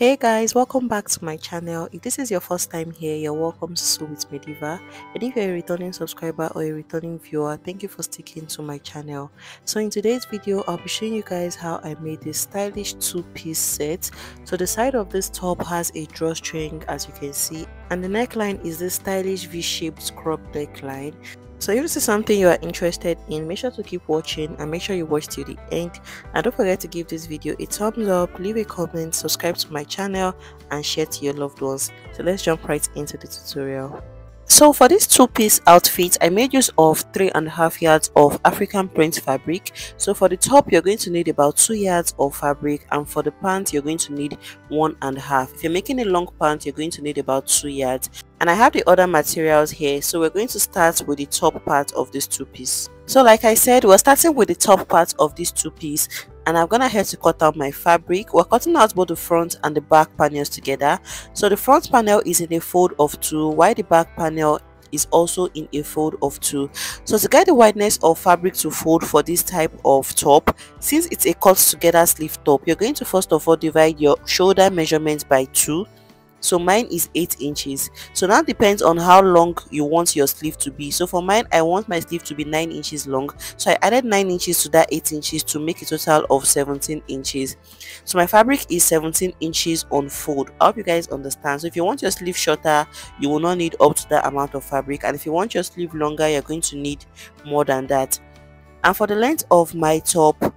Hey guys, welcome back to my channel. If this is your first time here, you're welcome to Sew with Mediva. And if you're a returning subscriber or a returning viewer, thank you for sticking to my channel. So in today's video, I'll be showing you guys how I made this stylish two-piece set. So the side of this top has a drawstring as you can see and the neckline is this stylish V-shaped crop neckline. So if this is something you are interested in, make sure to keep watching and make sure you watch till the end. And don't forget to give this video a thumbs up, leave a comment, subscribe to my channel and share to your loved ones. So let's jump right into the tutorial. So for this two-piece outfit, I made use of three and a half yards of African print fabric. So for the top, you're going to need about two yards of fabric, and for the pants, you're going to need one and a half. If you're making a long pant, you're going to need about two yards. And I have the other materials here, so we're going to start with the top part of this two-piece. So like I said, we're starting with the top part of this two-piece and I'm gonna head to cut out my fabric. We're cutting out both the front and the back panels together. So the front panel is in a fold of two while the back panel is also in a fold of two so to get the wideness of fabric to fold for this type of top since it's a cut together sleeve top you're going to first of all divide your shoulder measurements by two so mine is 8 inches. So now depends on how long you want your sleeve to be. So for mine i want my sleeve to be 9 inches long. So i added 9 inches to that 8 inches to make a total of 17 inches. So my fabric is 17 inches on fold. I hope you guys understand. So if you want your sleeve shorter you will not need up to that amount of fabric. And if you want your sleeve longer you're going to need more than that. And for the length of my top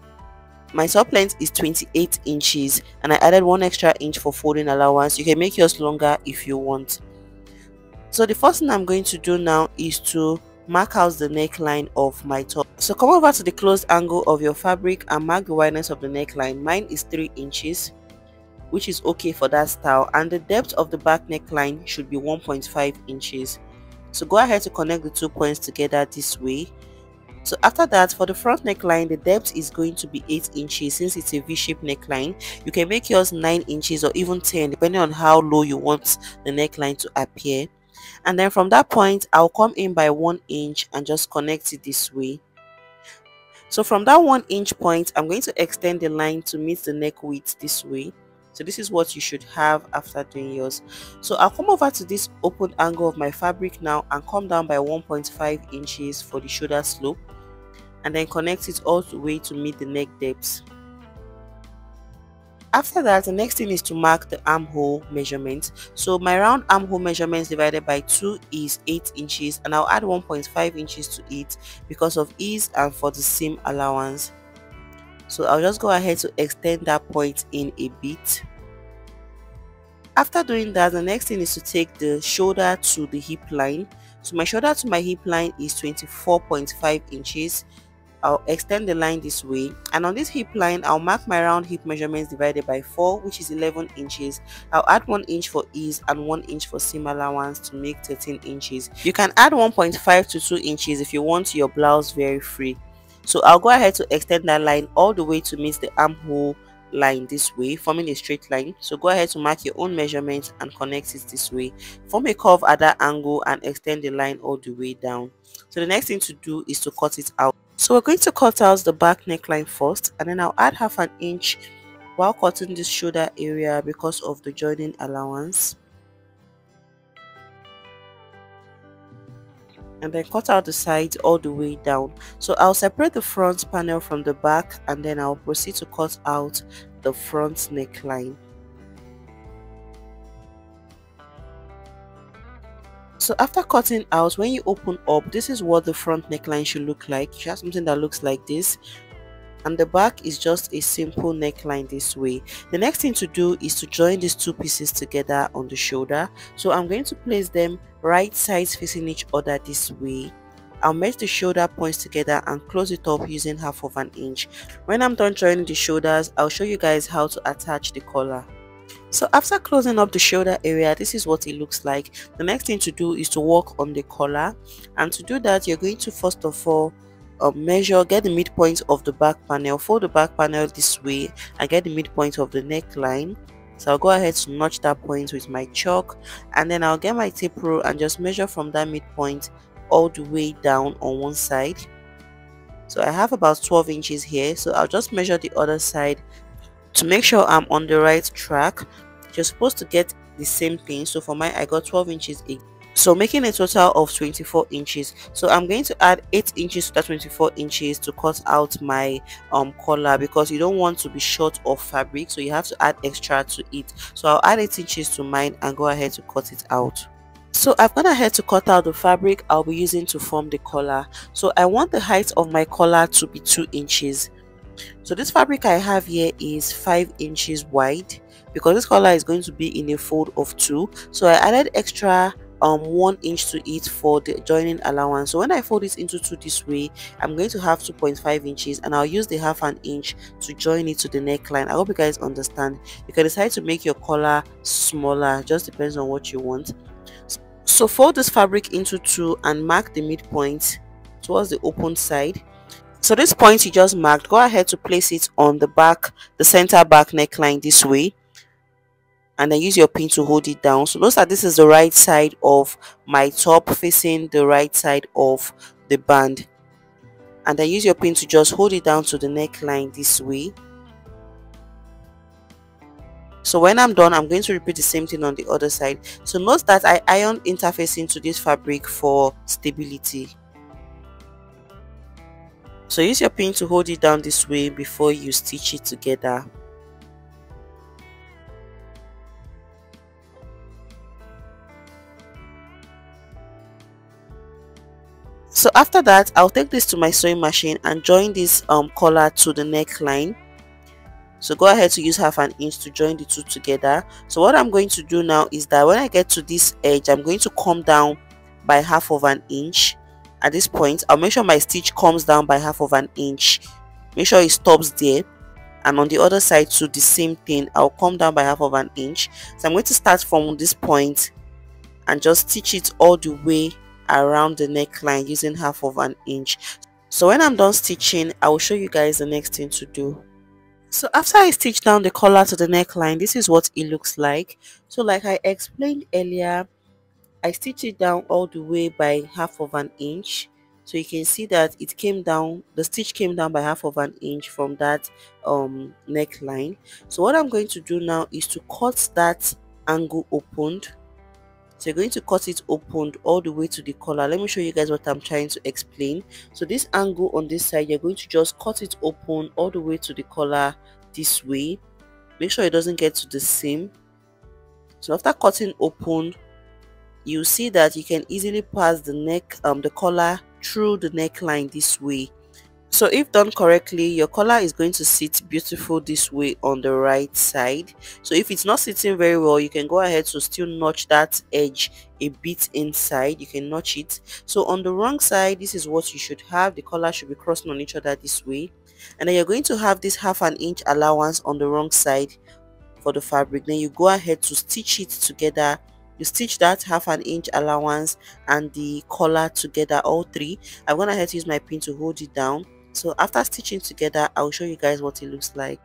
my top length is 28 inches and I added one extra inch for folding allowance. You can make yours longer if you want. So the first thing I'm going to do now is to mark out the neckline of my top. So come over to the closed angle of your fabric and mark the wideness of the neckline. Mine is 3 inches which is okay for that style and the depth of the back neckline should be 1.5 inches. So go ahead to connect the two points together this way so after that for the front neckline the depth is going to be 8 inches. Since it's a v-shaped neckline you can make yours 9 inches or even 10 depending on how low you want the neckline to appear. And then from that point i'll come in by 1 inch and just connect it this way. So from that 1 inch point i'm going to extend the line to meet the neck width this way. So this is what you should have after doing yours. So i'll come over to this open angle of my fabric now and come down by 1.5 inches for the shoulder slope and then connect it all the way to meet the neck depth. After that, the next thing is to mark the armhole measurement. So my round armhole measurements divided by 2 is 8 inches and I'll add 1.5 inches to it because of ease and for the seam allowance. So I'll just go ahead to extend that point in a bit. After doing that, the next thing is to take the shoulder to the hip line. So my shoulder to my hip line is 24.5 inches I'll extend the line this way and on this hip line I'll mark my round hip measurements divided by 4 which is 11 inches. I'll add 1 inch for ease and 1 inch for seam allowance to make 13 inches. You can add 1.5 to 2 inches if you want your blouse very free. So I'll go ahead to extend that line all the way to meet the armhole line this way forming a straight line. So go ahead to mark your own measurements and connect it this way. Form a curve at that angle and extend the line all the way down. So the next thing to do is to cut it out. So we're going to cut out the back neckline first and then I'll add half an inch while cutting this shoulder area because of the joining allowance. And then cut out the sides all the way down. So I'll separate the front panel from the back and then I'll proceed to cut out the front neckline. so after cutting out when you open up this is what the front neckline should look like you have something that looks like this and the back is just a simple neckline this way the next thing to do is to join these two pieces together on the shoulder so i'm going to place them right sides facing each other this way I'll match the shoulder points together and close it up using half of an inch. When I'm done joining the shoulders, I'll show you guys how to attach the collar. So after closing up the shoulder area, this is what it looks like. The next thing to do is to work on the collar. And to do that, you're going to first of all uh, measure, get the midpoint of the back panel, fold the back panel this way and get the midpoint of the neckline. So I'll go ahead to notch that point with my chalk and then I'll get my tape rule and just measure from that midpoint all the way down on one side. So I have about 12 inches here so I'll just measure the other side to make sure I'm on the right track you're supposed to get the same thing so for mine i got 12 inches so making a total of 24 inches so i'm going to add 8 inches to that 24 inches to cut out my um collar because you don't want to be short of fabric so you have to add extra to it so i'll add 8 inches to mine and go ahead to cut it out so I've gone ahead to cut out the fabric I'll be using to form the collar. So I want the height of my collar to be 2 inches. So this fabric I have here is 5 inches wide because this collar is going to be in a fold of 2. So I added extra um one inch to it for the joining allowance. So when i fold this into two this way i'm going to have 2.5 inches and i'll use the half an inch to join it to the neckline. I hope you guys understand. You can decide to make your collar smaller just depends on what you want. So fold this fabric into two and mark the midpoint towards the open side. So this point you just marked go ahead to place it on the back the center back neckline this way and then use your pin to hold it down. So notice that this is the right side of my top facing the right side of the band. And then use your pin to just hold it down to the neckline this way. So when i'm done i'm going to repeat the same thing on the other side. So note that i iron interfacing to this fabric for stability. So use your pin to hold it down this way before you stitch it together so after that i'll take this to my sewing machine and join this um collar to the neckline. So go ahead to use half an inch to join the two together. So what i'm going to do now is that when i get to this edge i'm going to come down by half of an inch. At this point i'll make sure my stitch comes down by half of an inch. Make sure it stops there. And on the other side to the same thing i'll come down by half of an inch. So i'm going to start from this point and just stitch it all the way around the neckline using half of an inch. So when i'm done stitching i will show you guys the next thing to do. So after i stitch down the collar to the neckline this is what it looks like. So like i explained earlier i stitched it down all the way by half of an inch. So you can see that it came down the stitch came down by half of an inch from that um neckline. So what i'm going to do now is to cut that angle opened so you're going to cut it opened all the way to the collar. Let me show you guys what i'm trying to explain. So this angle on this side you're going to just cut it open all the way to the collar this way. Make sure it doesn't get to the seam. So after cutting open you see that you can easily pass the neck um the collar through the neckline this way so if done correctly your collar is going to sit beautiful this way on the right side. So if it's not sitting very well you can go ahead to still notch that edge a bit inside. You can notch it. So on the wrong side this is what you should have. The collar should be crossing on each other this way. And then you're going to have this half an inch allowance on the wrong side for the fabric. Then you go ahead to stitch it together. You stitch that half an inch allowance and the collar together all three. I'm gonna head to use my pin to hold it down so after stitching together i'll show you guys what it looks like.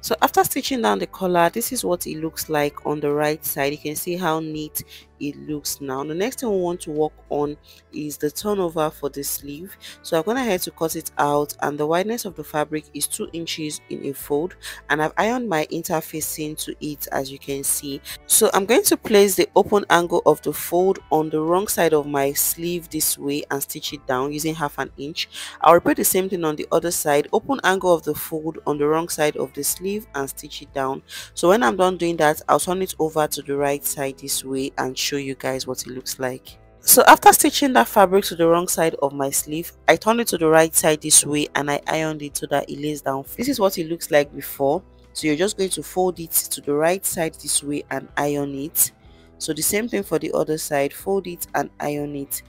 So after stitching down the collar this is what it looks like on the right side. You can see how neat it looks now. The next thing we want to work on is the turnover for the sleeve. So i'm gonna head to cut it out and the wideness of the fabric is two inches in a fold and i've ironed my interfacing to it as you can see. So i'm going to place the open angle of the fold on the wrong side of my sleeve this way and stitch it down using half an inch. I'll repeat the same thing on the other side. Open angle of the fold on the wrong side of the sleeve and stitch it down. So when i'm done doing that i'll turn it over to the right side this way and show you guys what it looks like. So after stitching that fabric to the wrong side of my sleeve i turned it to the right side this way and i ironed it so that it lays down. This is what it looks like before. So you're just going to fold it to the right side this way and iron it. So the same thing for the other side. Fold it and iron it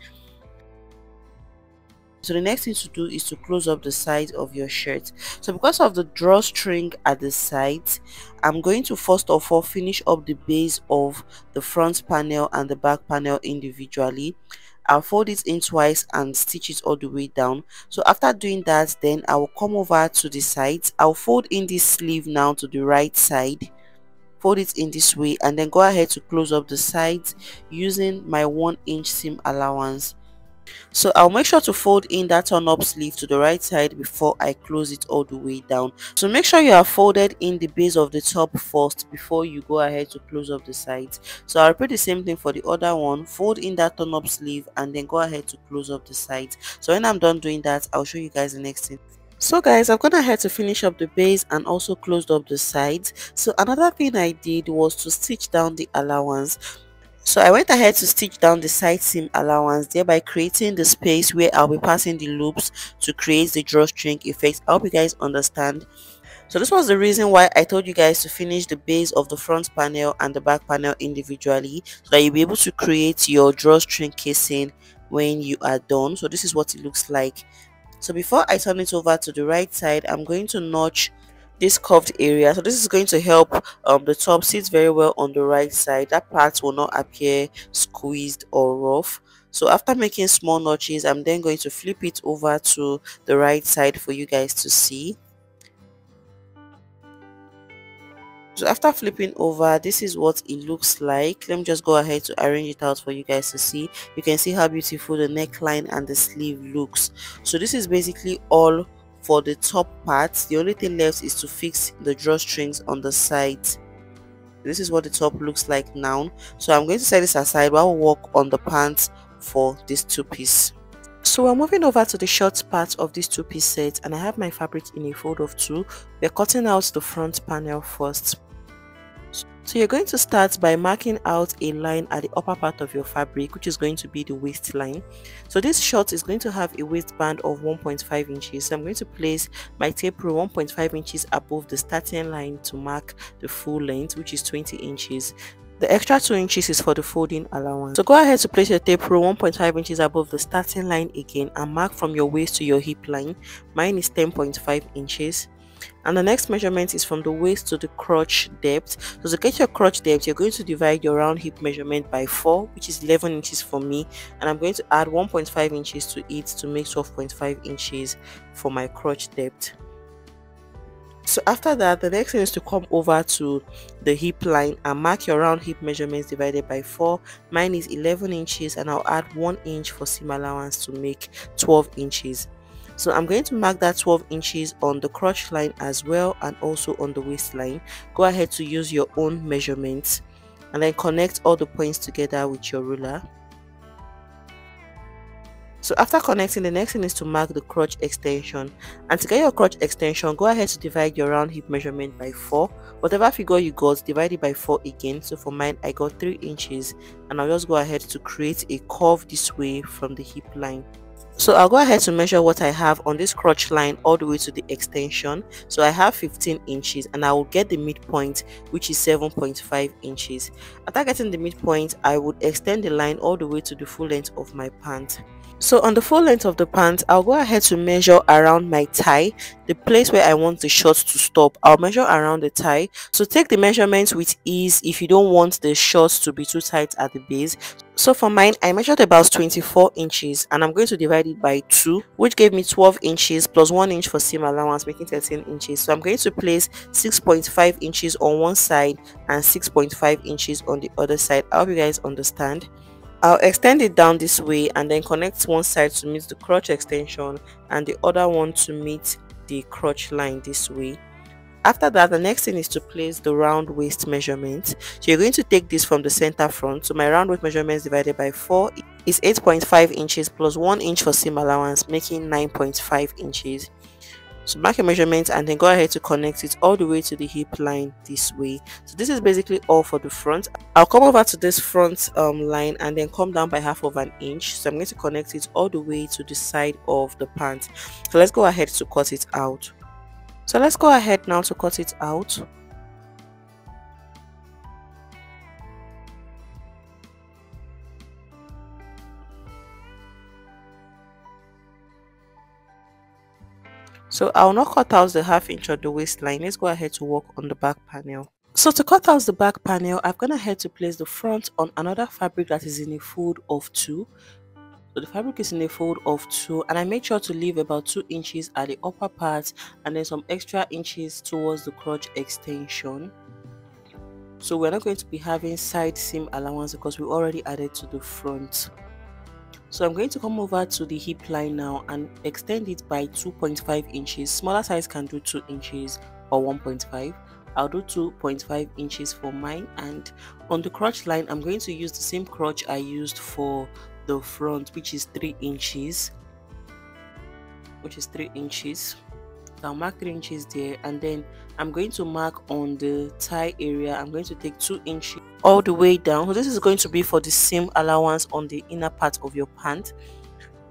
so the next thing to do is to close up the sides of your shirt. So because of the drawstring at the sides i'm going to first of all finish up the base of the front panel and the back panel individually. I'll fold it in twice and stitch it all the way down. So after doing that then I will come over to the sides I'll fold in this sleeve now to the right side. Fold it in this way and then go ahead to close up the sides using my one inch seam allowance so I'll make sure to fold in that turn up sleeve to the right side before I close it all the way down. So make sure you have folded in the base of the top first before you go ahead to close up the sides. So I'll repeat the same thing for the other one. Fold in that turn up sleeve and then go ahead to close up the sides. So when I'm done doing that I'll show you guys the next thing. So guys i've gone ahead to finish up the base and also closed up the sides. So another thing i did was to stitch down the allowance so I went ahead to stitch down the side seam allowance thereby creating the space where I'll be passing the loops to create the drawstring effect. I hope you guys understand. So this was the reason why I told you guys to finish the base of the front panel and the back panel individually so that you'll be able to create your drawstring casing when you are done. So this is what it looks like. So before I turn it over to the right side, I'm going to notch this curved area. So this is going to help um, the top sit very well on the right side. That part will not appear squeezed or rough. So after making small notches i'm then going to flip it over to the right side for you guys to see. So after flipping over this is what it looks like. Let me just go ahead to arrange it out for you guys to see. You can see how beautiful the neckline and the sleeve looks. So this is basically all for the top part the only thing left is to fix the drawstrings on the sides this is what the top looks like now. So i'm going to set this aside. While we work on the pants for this two piece. So we're moving over to the short part of this two piece set and i have my fabric in a fold of two. We're cutting out the front panel first so you're going to start by marking out a line at the upper part of your fabric which is going to be the waistline. So this short is going to have a waistband of 1.5 inches. So I'm going to place my tape rule 1.5 inches above the starting line to mark the full length which is 20 inches. The extra 2 inches is for the folding allowance. So go ahead to place your tape rule 1.5 inches above the starting line again and mark from your waist to your hip line. Mine is 10.5 inches and the next measurement is from the waist to the crotch depth. So to get your crotch depth you're going to divide your round hip measurement by 4 which is 11 inches for me. And i'm going to add 1.5 inches to it to make 12.5 inches for my crotch depth. So after that the next thing is to come over to the hip line and mark your round hip measurements divided by 4 mine is 11 inches and i'll add 1 inch for seam allowance to make 12 inches so i'm going to mark that 12 inches on the crotch line as well and also on the waistline. Go ahead to use your own measurements and then connect all the points together with your ruler. So after connecting the next thing is to mark the crotch extension. And to get your crotch extension go ahead to divide your round hip measurement by 4 whatever figure you got divide it by 4 again. So for mine i got 3 inches. And i'll just go ahead to create a curve this way from the hip line so I'll go ahead to measure what I have on this crotch line all the way to the extension. So I have 15 inches and I will get the midpoint which is 7.5 inches. After getting the midpoint, I would extend the line all the way to the full length of my pant. So on the full length of the pants, I'll go ahead to measure around my thigh, the place where I want the shorts to stop. I'll measure around the thigh. So take the measurements with ease if you don't want the shorts to be too tight at the base. So for mine, I measured about 24 inches and I'm going to divide it by 2, which gave me 12 inches plus 1 inch for seam allowance, making 13 inches. So I'm going to place 6.5 inches on one side and 6.5 inches on the other side. I hope you guys understand. I'll extend it down this way and then connect one side to meet the crotch extension and the other one to meet the crotch line this way. After that, the next thing is to place the round waist measurement. So you're going to take this from the center front. So my round waist measurements divided by 4 is 8.5 inches plus 1 inch for seam allowance, making 9.5 inches. So mark your measurement and then go ahead to connect it all the way to the hip line this way. So this is basically all for the front. I'll come over to this front um, line and then come down by half of an inch. So i'm going to connect it all the way to the side of the pant. So let's go ahead to cut it out so let's go ahead now to cut it out So I'll not cut out the half inch of the waistline. Let's go ahead to work on the back panel. So to cut out the back panel, I've gone ahead to place the front on another fabric that is in a fold of 2. So the fabric is in a fold of 2 and I made sure to leave about 2 inches at the upper part and then some extra inches towards the crotch extension. So we're not going to be having side seam allowance because we already added to the front. so i'm going to come over to the hip line now and extend it by 2.5 inches smaller size can do 2 inches or 1.5 I'll do 2.5 inches for mine and on the crotch line I'm going to use the same crotch I used for the front which is 3 inches which is 3 inches. I'll mark 3 inches there and then I'm going to mark on the tie area. I'm going to take 2 inches all the way down. So this is going to be for the seam allowance on the inner part of your pant.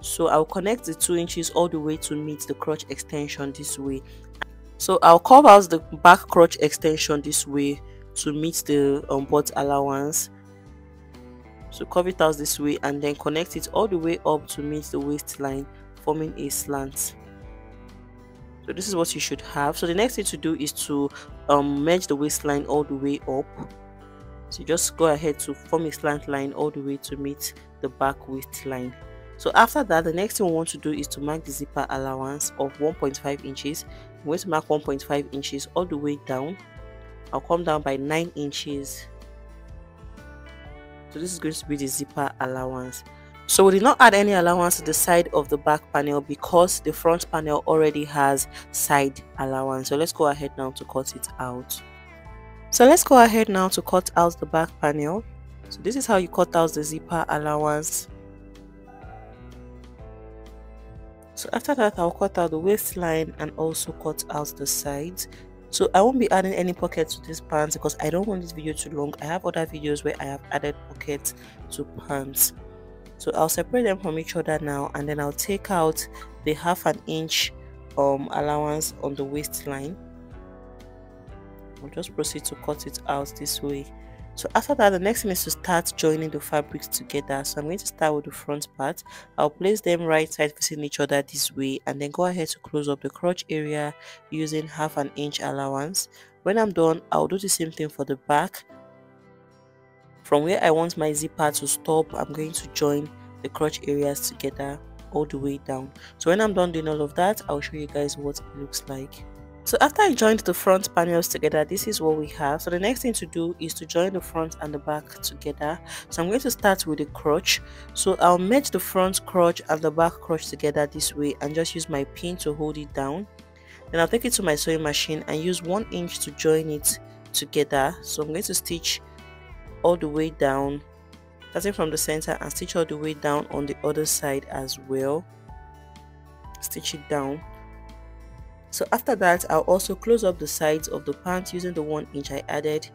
So I'll connect the 2 inches all the way to meet the crotch extension this way. So I'll out the back crotch extension this way to meet the um, butt allowance so curve it out this way and then connect it all the way up to meet the waistline forming a slant. So this is what you should have. So the next thing to do is to um, merge the waistline all the way up. So just go ahead to form a slant line all the way to meet the back waistline. So after that the next thing we want to do is to mark the zipper allowance of 1.5 inches. I'm going to mark 1.5 inches all the way down. I'll come down by 9 inches so this is going to be the zipper allowance. So we did not add any allowance to the side of the back panel because the front panel already has side allowance. So let's go ahead now to cut it out. So let's go ahead now to cut out the back panel. So this is how you cut out the zipper allowance. So after that i'll cut out the waistline and also cut out the sides so i won't be adding any pockets to this pants because i don't want this video too long. I have other videos where i have added pockets to pants. So i'll separate them from each other now and then i'll take out the half an inch um allowance on the waistline. I'll just proceed to cut it out this way so after that the next thing is to start joining the fabrics together. So i'm going to start with the front part. I'll place them right side facing each other this way and then go ahead to close up the crotch area using half an inch allowance. When i'm done i'll do the same thing for the back. From where i want my zipper to stop i'm going to join the crotch areas together all the way down. So when i'm done doing all of that i'll show you guys what it looks like so after I joined the front panels together, this is what we have. So the next thing to do is to join the front and the back together. So I'm going to start with the crotch. So I'll merge the front crotch and the back crotch together this way and just use my pin to hold it down. Then I'll take it to my sewing machine and use one inch to join it together. So I'm going to stitch all the way down, starting from the center and stitch all the way down on the other side as well. Stitch it down so after that i'll also close up the sides of the pants using the one inch i added.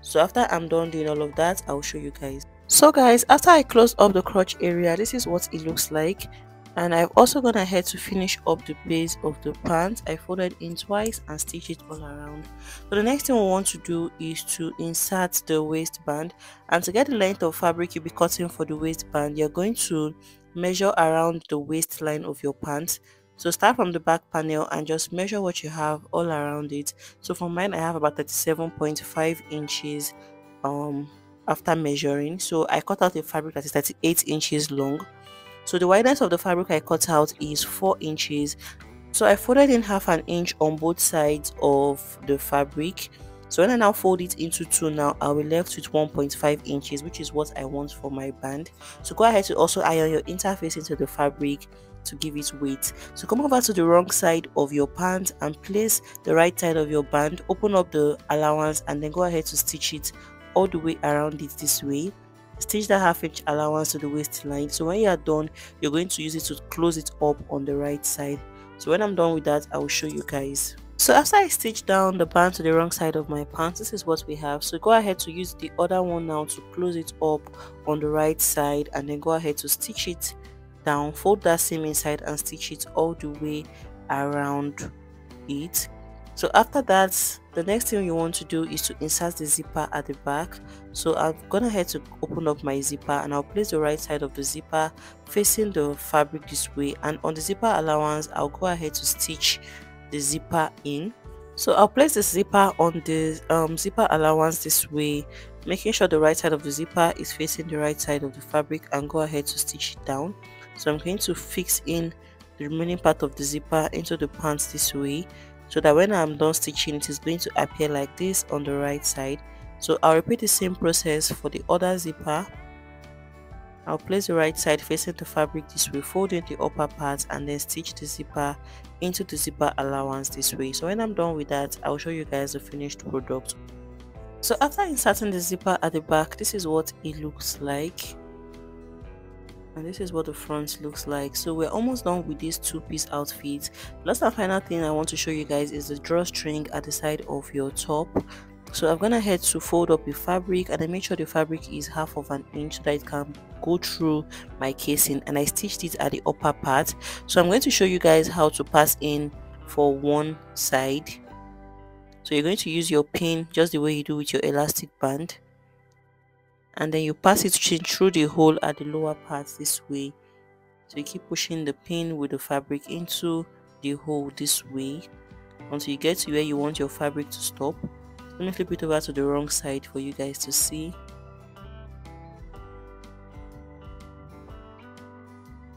So after i'm done doing all of that i'll show you guys. So guys after i close up the crotch area this is what it looks like. And I've also gone ahead to finish up the base of the pants. I folded in twice and stitch it all around. So the next thing we want to do is to insert the waistband. And to get the length of fabric you'll be cutting for the waistband you're going to measure around the waistline of your pants so start from the back panel and just measure what you have all around it. So for mine i have about 37.5 inches um after measuring. So i cut out a fabric that is 38 inches long. So the wideness of the fabric i cut out is 4 inches. So i folded in half an inch on both sides of the fabric. So when i now fold it into two now i'll be left with 1.5 inches which is what i want for my band. So go ahead to also iron your interface into the fabric to give it weight. So come over to the wrong side of your pant and place the right side of your band, open up the allowance and then go ahead to stitch it all the way around it this way. Stitch that half inch allowance to the waistline. So when you are done, you're going to use it to close it up on the right side. So when I'm done with that, I will show you guys. So after I stitch down the band to the wrong side of my pants, this is what we have. So go ahead to use the other one now to close it up on the right side and then go ahead to stitch it down fold that seam inside and stitch it all the way around it. So after that the next thing you want to do is to insert the zipper at the back. So i'm gonna head to open up my zipper and i'll place the right side of the zipper facing the fabric this way. And on the zipper allowance i'll go ahead to stitch the zipper in. So i'll place the zipper on the um, zipper allowance this way making sure the right side of the zipper is facing the right side of the fabric and go ahead to stitch it down so i'm going to fix in the remaining part of the zipper into the pants this way so that when i'm done stitching it is going to appear like this on the right side so i'll repeat the same process for the other zipper I'll place the right side facing the fabric this way, folding the upper part and then stitch the zipper into the zipper allowance this way. So when I'm done with that, I'll show you guys the finished product. So after inserting the zipper at the back, this is what it looks like. And this is what the front looks like. So we're almost done with this two-piece outfit. Last and final thing I want to show you guys is the drawstring at the side of your top so i'm gonna head to fold up the fabric and I make sure the fabric is half of an inch so that it can go through my casing and i stitched it at the upper part so i'm going to show you guys how to pass in for one side so you're going to use your pin just the way you do with your elastic band and then you pass it through the hole at the lower part this way. So you keep pushing the pin with the fabric into the hole this way. Until you get to where you want your fabric to stop. Let me flip it over to the wrong side for you guys to see.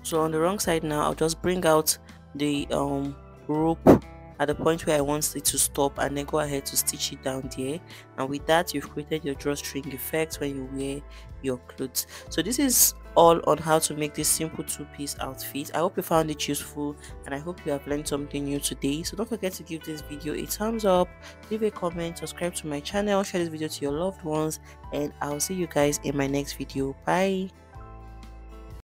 So on the wrong side now i'll just bring out the um rope at the point where I want it to stop and then go ahead to stitch it down there. And with that you've created your drawstring effect when you wear your clothes. So this is all on how to make this simple two-piece outfit. I hope you found it useful and i hope you have learned something new today. So don't forget to give this video a thumbs up leave a comment subscribe to my channel share this video to your loved ones and i'll see you guys in my next video. Bye